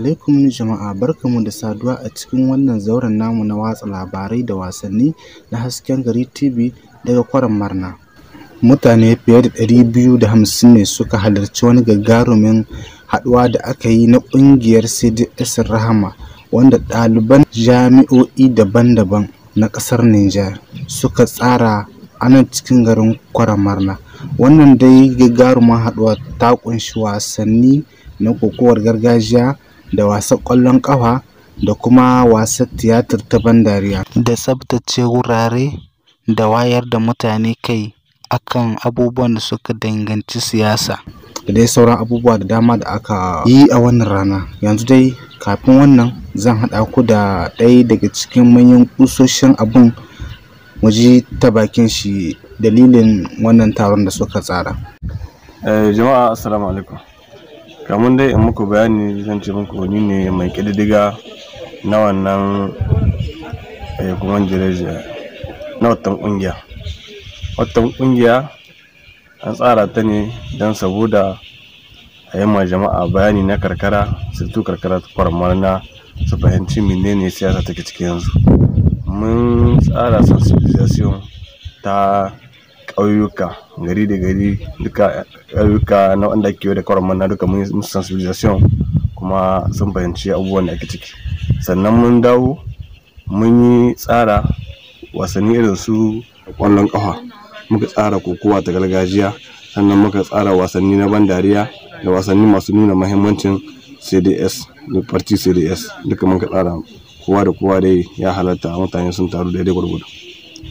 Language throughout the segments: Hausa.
alaikum jama'a barkamu da saduwa a cikin wannan zauren namu na watsa labarai da wasanni na hasken gari TV daga kwaran Marna. Mutane fiye da ɗari biyu da hamsin ne suka halarci wani gagarumin haɗuwa da aka yi na ƙungiyar CDS Rahama wanda ɗaliban jami'o'i daban-daban na ƙasar Nijar suka tsara a nan cikin garin kwaran Marna. Wannan dai gagarumar haɗuwa ta ƙunshi wasanni na kokowar gargajiya da wasan ƙwallon ƙafa da kuma wasan tiyatar ta ban dariya. Da tsabtace wurare da wayar da mutane kai akan abubuwan da suka danganci siyasa. Da dai sauran abubuwa da dama da aka yi a wannan rana. Yanzu dai kafin wannan zan haɗa ku da ɗaya daga cikin manyan ƙusoshin abun. Waje ta bakin shi dalilin wannan taron da suka tsara. Jama'a assalamu alaikum. Kamun dai in muku bayani zan ce muku ni ne mai ƙididdiga na wannan kuma jirejiya na watan ƙungiya. Watan ƙungiya an tsara ta ne don saboda a yi ma jama'a bayani na karkara sirtu karkara kwarmarna su fahimci menene siyasa take ciki yanzu. Mun tsara sensibilisation ta ƙauyuka gari da gari duka ƙauyuka na wanda ke da kawar mana duka mun sensibilisation kuma sun fahimci abubuwan da ake ciki. Sannan mun dawo mun yi tsara wasanni irin su ƙwallon ƙafa muka tsara kokowa ta gargajiya sannan muka tsara wasanni na ban dariya da wasanni masu nuna mahimmancin cds da party cds duka muka tsara. Kowa da kowa dai ya halatta mutane sun taru daidai gwargwado.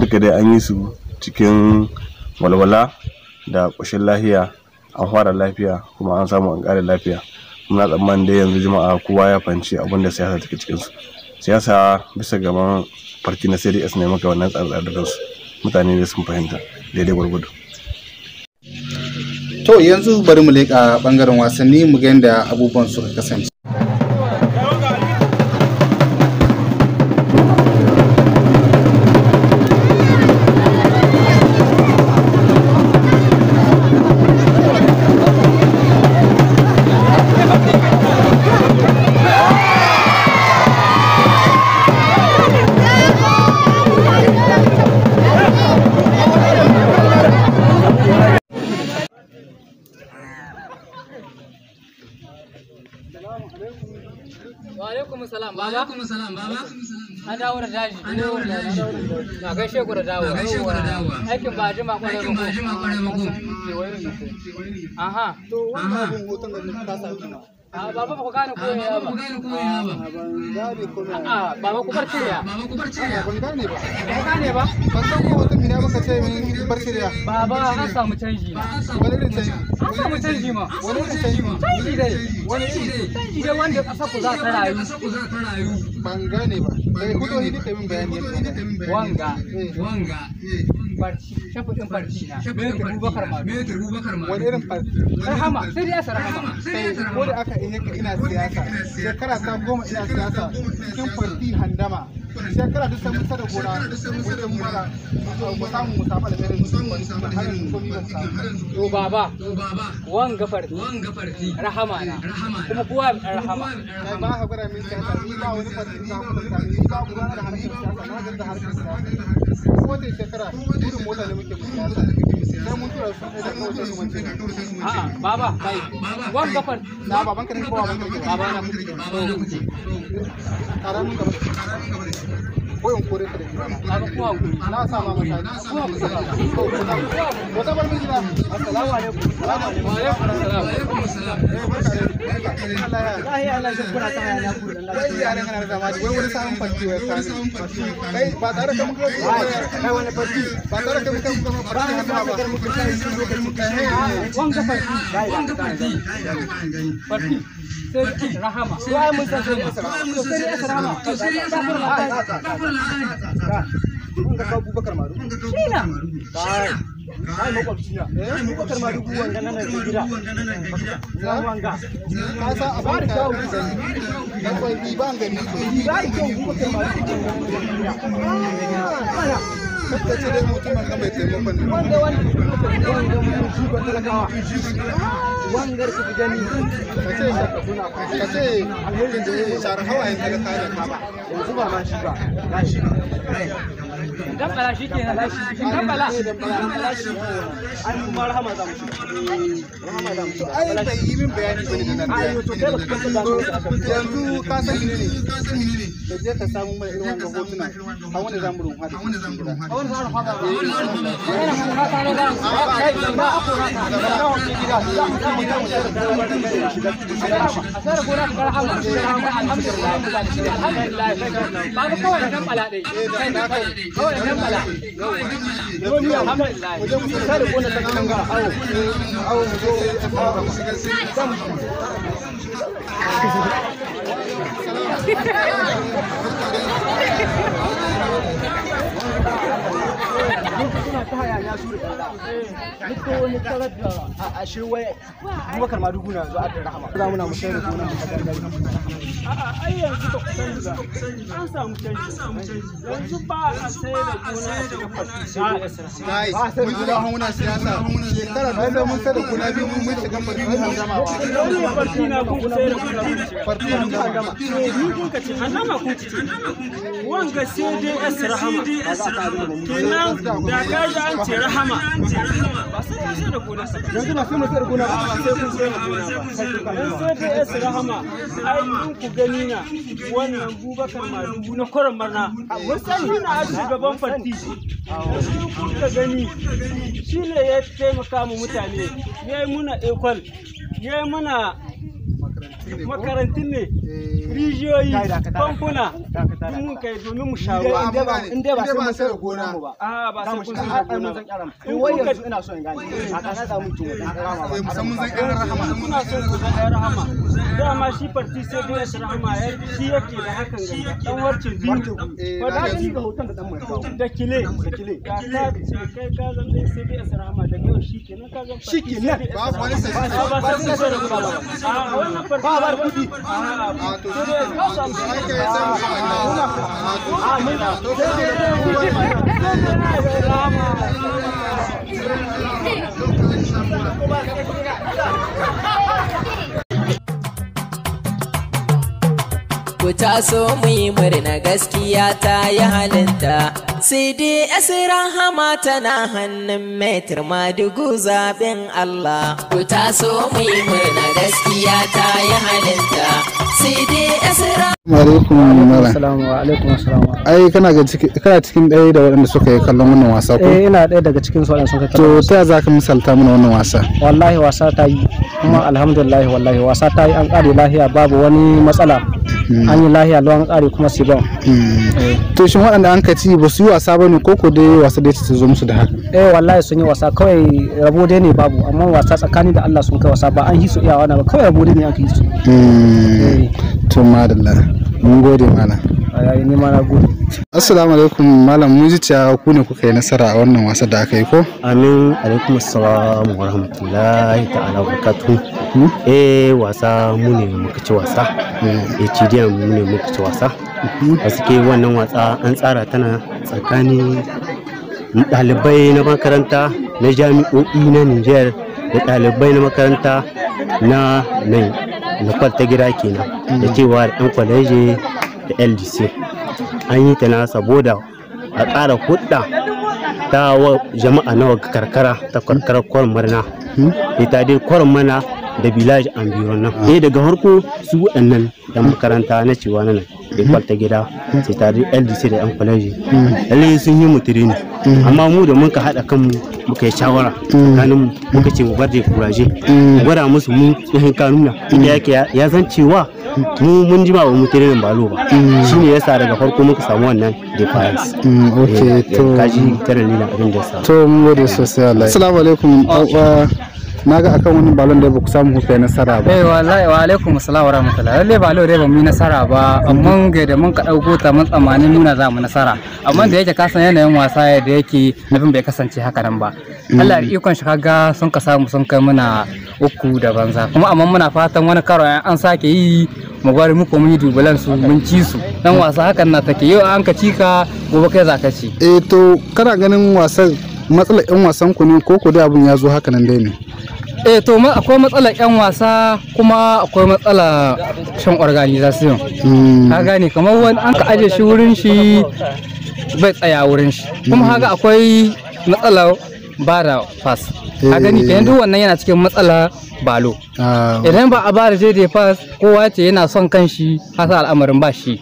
Duka dai an yi su cikin walwala da ƙoshin lafiya an fara lafiya kuma an samu an ƙare lafiya. Muna tsammanin dai yanzu jama'a kowa ya fahimci abin da siyasa take cikin su siyasa bisa gaban farki na CDS ne maka wannan tsare da su mutane ne sun fahimta daidai gwargwado. To yanzu bari mu leƙa ɓangaren wasanni mu ga yadda abubuwan suka kasance. Daji. Na gaishe ku da dawo. Na gaishe ku da dawo. Aikin ba jima ƙwarai Aikin ba jima ƙwarai mako. Aha. To wannan hoton da ka sa kina. A baba ba ku gane ko ya ba. Ba ku gane ko ya ba. A baba ku bar ya. Baba ku bar ya. Ban gane ba. Ba gane ba. ban san ko ina baka ce min barki da Baba an samu canji. wani irin canji. An samu canji ma. wani irin canji. Canji dai. Wani iri. Canji dai. Wanda ƙasar ku za ta rayu. ban gane ba. Kai hudo hidi kai min bayani Wanga. wanga. Barci. Shafuɗin barci na. Metir Bubakar Madu. metir bubakar ma wani irin farti Rahama. Sai dai asa rahama. sai ko da aka ka ina siyasa. Shekara ta goma ina siyasa. Cikin farti handama. Shekara duk sai mun sada gona wajen mu mara mu samu mu samu alherin mu har yanzu ko ni ban samu To baba. to baba Wanga farti. wanga farti Rahama na. rahama Kuma kowa rahama. kai ba ka gwada min siyasa ni ba wani farti ka kuma ka ni ba ku da na ga da harkar siyasa ko wata shekara gudun mota ne muke mu sai mun tura su da sai A'a baba kai. Wanga farti. na baban ka ne ko baban ka Baba na. baba na kuke tara mun gaba ko in kore ka da gida Kaga kowa ku. na sa ma masa saka. wata bar gida assalamu alaikum Wa alaikum salam. alaikum salam eh barka dai Allah ya Wallahi Allah ya kura ta ya ku. wai yare kana da zamani wai wani samun farki wai sani kai ba tare da muka kai wani farki ba tare da muka kuma farki ba muka kai shi lokacin kai Wanga farti. wanga farti Farti. Sai rahama. To ai mun san sai rahama. Sai rahama. To sai dai asa rahama. mun ga Abubakar Maru kai. Makwabci na. Eh Abubakar Maru wanga nan da gida. na wanga. Ka sa a ba da kawo gani dan koi bi ban gani. Bi ba da kawo Abubakar Maru ka ce dai mutumin ga mai taimakon wanda wanda. Wanda talakawa wangar ku gani. Ka ce ka ce share hawayen talaka da ka ba yanzu ba ma shi ba ba shi dan bala shi ke nan dan bala an kuma rahama za mu shi rahama za mu shi ai bai yi min bayani ba ne da nan ayo to kai baka san da yanzu ka san ne ne ka je ka samu mai irin wannan hotuna a wani za mu rumfa da shi cikin gida a wani zan fada ba yana kuma ka ne da kai ba a kora ka a sai gona ka rahama alhamdulillah alhamdulillah ba ga a ashe wai Abubakar zo a rahama a a sai. Wanga sai dai rahama. Kenan da ka ji an ce rahama. Ba sai kun sai yanzu na sai mu gona ba Ba sai kun sai da gona ba. Sai rahama. Ai in ku gani na wannan Bubakar Madugu na kwaran marna. Wasan na a shugaban farti. Yanzu kuka gani shi ne ya taimaka mu mutane ya yi muna ekwal ya yi muna makarantun ne? Rijiyoyi famfuna duk mun kai domin mu sha ruwa in dai ba in sai mun da gona. mu ba. A ba sai kun sai sai mun gona san ba. in wai yanzu ina so in gane. A kana da mutum da rahama ba musamman zan yan rahama. muna son ku ga ɗaya rahama. Dama shi farti sai dai ya rahama ya shi yake da hakan ga dan warce biyu. Wadda ci ga hoton da dan mai da kile. Da kile. Ka ce kai ka zan dai sai dai ya rahama da yau shi kenan ka zan Shi kenan. ba wani sai ba ba sai sai da ba. A wannan farti ba bar kuɗi. A to sai dai ka samu ai kai sai mu a mun to sai Ku taso mu yi murna gaskiya ta yi halinta. Sai dai asirin hama tana hannun metir madugu zaɓen Allah. Ku taso mu yi murna gaskiya ta yi halinta. Sai dai asirin alaikum malam. assalamu alaikum assalamu ai kana ga kana cikin ɗaya da waɗanda suka yi kallon wannan wasa ko? Eh ina ɗaya daga cikin su waɗanda sun kai to ta za ka misalta mana wannan wasa? Wallahi wasa ta yi kuma alhamdulillah wallahi wasa ta yi an ƙare lahiya babu wani matsala. An yi lahiya lawan ƙare kuma sibon to shin waɗanda an ka ci ba su yi wasa ba ne ko ko dai wasa dai ta zo musu da haka eh wallahi sun yi wasa. Kawai rabo dai ne babu. Amma wasa tsakani da Allah sun kai wasa. Ba an yi su iyawa na ba. Kawai rabo dai ne aka yi su. Mm, to madalla. Mun gode malam. Ayayi ni ma na gode. Assalamu alaikum malam mun ji cewa ku ne kuka yi nasara a wannan wasa da aka yi ko? Amin alaikum assalam wa rahmatullahi ta'ala wa barakatuhu. Eh wasa mu ne muka ci wasa. Eh cidiyan mu ne muka ci wasa. A suke wannan wasa an tsara tana tsakanin ɗalibai na makaranta na jami'o'i na Nijar da ɗalibai na makaranta na nan na kwalta gida kenan. Da cewa da ɗan kwaleje da LDC. An yi ta na saboda a ƙara hudda ta jama'a na karkara ta karkarar kwarin marna ita dai kwarin da village nan. Eh daga harko su waɗannan yan makaranta na cewa nan da ta gida sai tare ldc da yan kwaleji. Lalle sun yi mutire ne. Amma mu da muka haɗa kanmu muka yi shawara tsakanin mu muka ce mu bar da kuraje mu gwada musu mu tsohon kanuna inda yake ya san cewa mu mun jima ba mu tire balo ba. Shine yasa daga farko muka samu wannan defiance. Mm, ok Eh, to kaji ta dalilin abin da ya sa. to mun gode sosai wallahi assalamu alaikum na ga akan wani balon da ba ku samu kuka yi nasara ba. Eh wallahi wa alaikum assalam wa rahmatullahi. Lalle ba dai ba mu yi nasara ba. Amma ga da mun ka ɗauko ta mun tsammanin nuna za mu nasara. Amma da yake ka san yanayin wasa yadda yake nufin bai kasance haka nan ba. Allah da ikon shi kaga sun ka samu sun kai muna uku da banza. Kuma amma muna fatan wani karo an sake yi mu gwari muku mun yi dubulan su mun ci su. Dan wasa hakan na take. Yau an ka ci ka gobe kai za ka ci. Eh to kana ganin wasan matsalar yan wasan ku ne ko ko dai abun ya zo haka nan dai ne? Eh to akwai matsalar yan wasa kuma akwai matsala shan organization. Ka gane kamar wani an ka aje shi wurin shi bai tsaya wurin shi. Kuma haka akwai matsalar ba da pass. Ka gani kenan duk wannan yana cikin matsala balo. Idan ba a ba da pass kowa ce yana son kanshi hasa al'amarin ba shi.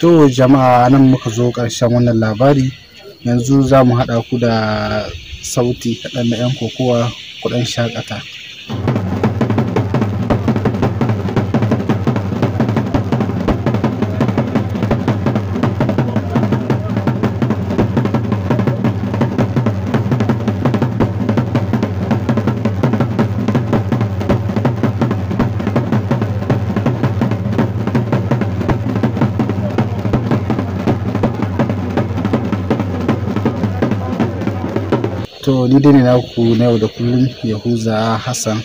To jama'a nan muka zo ƙarshen wannan labari. Yanzu za mu haɗa ku da sauti kaɗan na 'yan kokowa kuɗin shakata ni dai ne naku na yau da kullum yahuza hassan.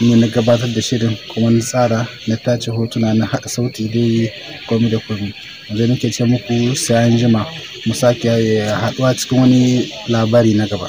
Ne na gabatar da shirin kuma na tsara na tace hotuna na haɗa sauti dai komi da komi yanzu nake ce muku sai an jima mu sake haɗuwa cikin wani labari na gaba.